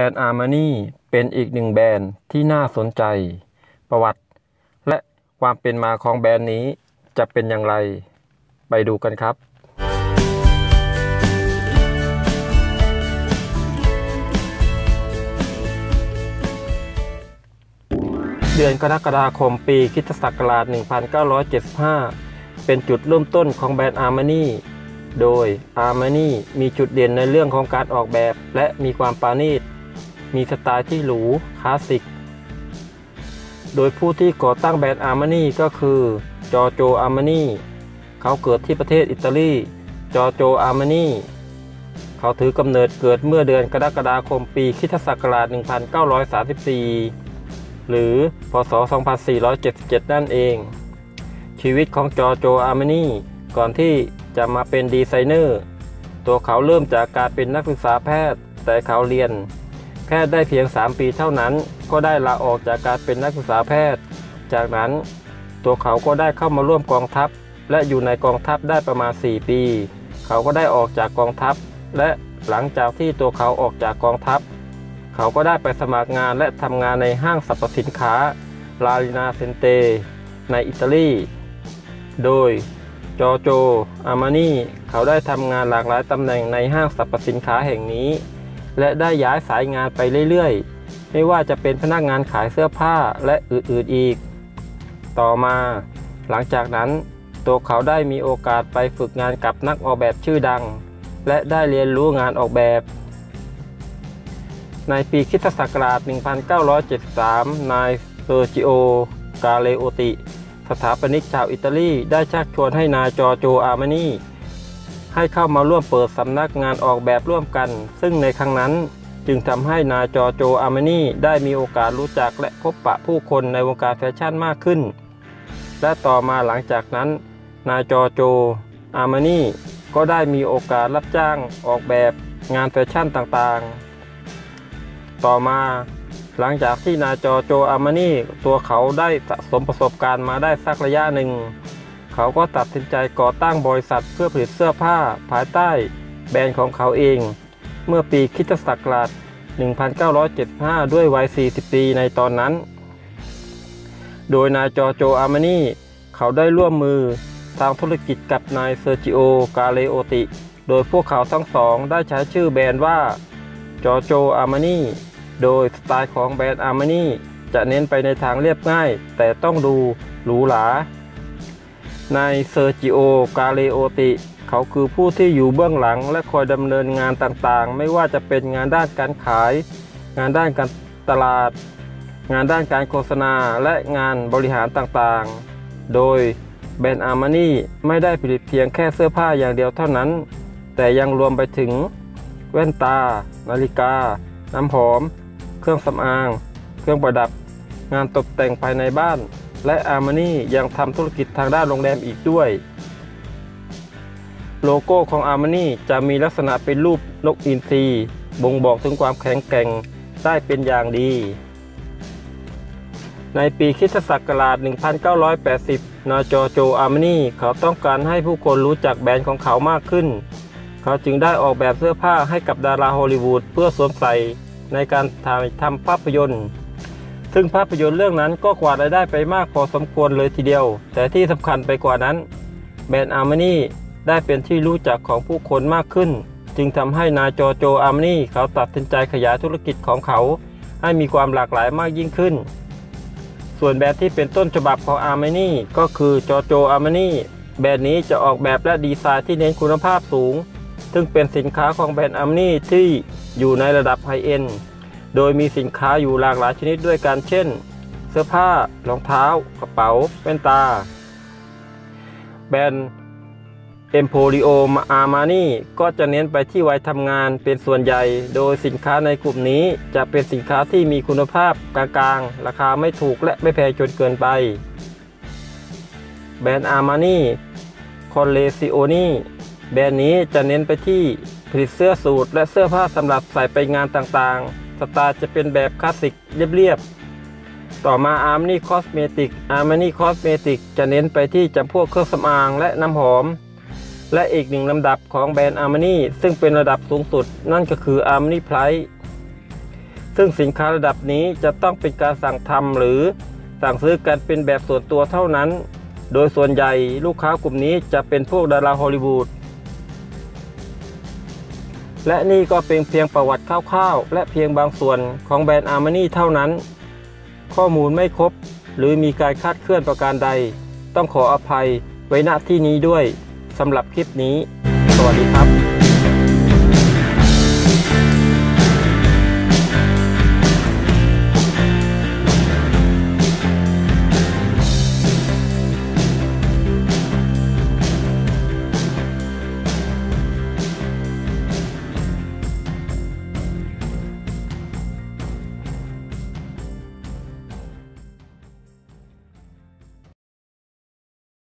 แบรนด์อาร์มานี่เป็นอีกหนึ่งแบรนด์ที่น่าสนใจ ประวัติ และความเป็นมาของแบรนด์นี้จะเป็นอย่างไร ไปดูกันครับ เดือนกรกฎาคมปีคริสตศักราช 1975 เป็นจุดเริ่มต้นของแบรนด์อาร์มานี่โดยอาร์มานี่มีจุดเด่นในเรื่องของการออกแบบและมีความปราณีต มีสไตล์ที่หรูคลาสสิก โดยผู้ที่ก่อตั้งแบรนด์อาร์มานี่ก็คือจอร์โจอาร์มานี่เขาเกิดที่ประเทศอิตาลีจอร์โจอาร์มานี่เขาถือกำเนิดเกิดเมื่อเดือนกรกฎาคมปีคริสต์ศักราช 1934 หรือพศ 2477 นั่นเอง ชีวิตของจอโจอาร์มานี่ก่อนที่จะมาเป็นดีไซเนอร์ ตัวเขาเริ่มจากการเป็นนักศึกษาแพทย์ แต่เขาเรียน พทย์ได้เพียง 3 ปีเท่านั้น ก็ได้ลาออกจากการเป็นนักศึกษาแพทย์ จากนั้นตัวเขาก็ได้เข้ามาร่วมกองทัพ และอยู่ในกองทัพได้ประมาณ 4 ปี เขาก็ได้ออกจากกองทัพ และหลังจากที่ตัวเขาออกจากกองทัพ เขาก็ได้ไปสมัครงานและทำงานในห้างสรรพสินค้าลาลินาเซนเต ในอิตาลี โดยจอโจ อามานี่ เขาได้ทำงานหลากหลายตำแหน่งในห้างสรรพสินค้าแห่งนี้ และได้ย้ายสายงานไปเรื่อยๆ ไม่ว่าจะเป็นพนักงานขายเสื้อผ้าและอื่นๆอีก ต่อมาหลังจากนั้นตัวเขาได้มีโอกาสไปฝึกงานกับนักออกแบบชื่อดัง และได้เรียนรู้งานออกแบบ ในปีคริสต์ศักราช 1973 นายเซอร์จิโอกาเลโอติ สถาปนิกชาวอิตาลีได้ชักชวนให้นายจอร์โจอาร์มานี ให้เข้ามาร่วมเปิดสำนักงานออกแบบร่วมกัน ซึ่งในครั้งนั้นจึงทำให้นายจอร์โจอาร์มานีได้มีโอกาสรู้จักและพบปะผู้คนในวงการแฟชั่นมากขึ้น และต่อมาหลังจากนั้น นายจอร์โจอาร์มานีก็ได้มีโอกาสรับจ้างออกแบบงานแฟชั่นต่างๆ ต่อมาหลังจากที่นาจอโจอาร์มานี่ตัวเขาได้สะสมประสบการณ์มาได้สักระยะหนึ่ง เขาก็ตัดสินใจก่อตั้งบริษัทเพื่อผลิตเสื้อผ้าภายใต้แบรนด์ของเขาเอง เมื่อปีคิตศักราช 1975 ด้วยวัย 40 ปีในตอนนั้น โดยนายจอโจอามานี่เขาได้ร่วมมือทางธุรกิจกับนายเซอร์จิโอกาเลโอติ โดยพวกเขาทั้งสองได้ใช้ชื่อแบรนด์ว่าจอร์โจอาร์มานี่โดยสไตล์ของแบรนด์อาร์มานี่จะเน้นไปในทางเรียบง่าย แต่ต้องดูหรูหรา นายเซอร์จิโอกาเลโอติ เขาคือผู้ที่อยู่เบื้องหลังและคอยดำเนินงานต่างๆ ไม่ว่าจะเป็นงานด้านการขาย งานด้านการตลาด งานด้านการโฆษณาและงานบริหารต่างๆ โดยแบรนด์อาร์มานี่ไม่ได้ผลิตเพียงแค่เสื้อผ้าอย่างเดียวเท่านั้น แต่ยังรวมไปถึง แว่นตา นาฬิกา น้ำหอม เครื่องสำอาง เครื่องประดับ งานตกแต่งภายในบ้าน และอาร์มานี่ยังทำธุรกิจทางด้านโรงแรมอีกด้วย โลโก้ของอาร์มานี่จะมีลักษณะเป็นรูปนกอินทรีบ่งบอกถึงความแข็งแกร่งได้เป็นอย่างดี ในปีคริสต์ศักราช1980 นายจอร์โจอาร์มานี่เขาต้องการให้ผู้คนรู้จักแบรนด์ของเขามากขึ้น เขาจึงได้ออกแบบเสื้อผ้าให้กับดาราฮอลลีวูดเพื่อสวมใส่ในการถ่ายทำภาพยนตร์ ซึ่งภาพยนตร์เรื่องนั้นก็กวาดรายได้ไปมากพอสมควรเลยทีเดียว แต่ที่สำคัญไปกว่านั้น แบรนด์อาร์มานี่ได้เป็นที่รู้จักของผู้คนมากขึ้น จึงทำให้นายจอร์โจอาร์มานี่เขาตัดสินใจขยายธุรกิจของเขา ให้มีความหลากหลายมากยิ่งขึ้น ส่วนแบรนด์ที่เป็นต้นฉบับของอาร์มานี่ก็คือ Giorgio Armani แบรนด์นี้จะออกแบบและดีไซน์ที่เน้นคุณภาพสูง ซึ่งเป็นสินค้าของแบรนด์อาร์มานี่ที่อยู่ในระดับ high-end โดยมีสินค้าอยู่หลากหลายชนิดด้วยกันเช่น เสื้อผ้ารองเท้า กระเป๋าแว่นตา แบรนด์ Emporio Armani ก็จะเน้นไปที่วัยทำงานเป็นส่วนใหญ่ โดยสินค้าในกลุ่มนี้จะเป็นสินค้าที่มีคุณภาพกลางๆ ราคาไม่ถูกและไม่แพงจนเกินไป แบรนด์ Armani Collezioni แบรนด์นี้จะเน้นไปที่ผลิตเสื้อสูทและเสื้อผ้าสำหรับใส่ไปงานต่างๆ สไตล์จะเป็นแบบคลาสสิกเรียบๆ ต่อมา Armani Cosmetics Armani Cosmetics จะเน้นไปที่จำพวกเครื่องสำอางและน้ำหอม และอีกหนึ่งลำดับของแบรนด์อาร์มานี่ซึ่งเป็นระดับสูงสุด นั่นก็คือ Armani Privé ซึ่งสินค้าระดับนี้จะต้องเป็นการสั่งทำหรือสั่งซื้อกันเป็นแบบส่วนตัวเท่านั้น โดยส่วนใหญ่ลูกค้ากลุ่มนี้จะเป็นพวกดาราฮอลลีวูด และนี่ก็เป็นเพียงประวัติคร่าวๆ และเพียงบางส่วนของแบรนด์อาร์มานีเท่านั้น ข้อมูลไม่ครบ หรือมีการคลาดเคลื่อนประการใด ต้องขออภัยไว้ณที่นี้ด้วยสำหรับคลิปนี้ สวัสดีครับ